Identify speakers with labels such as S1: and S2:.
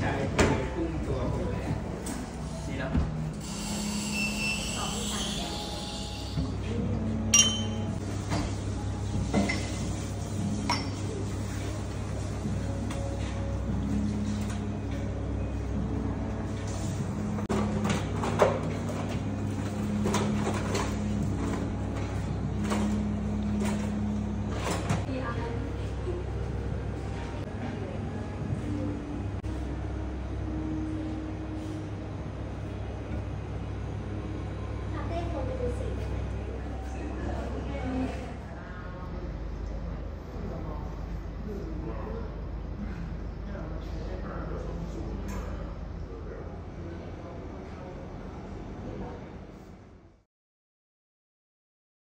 S1: 下一个。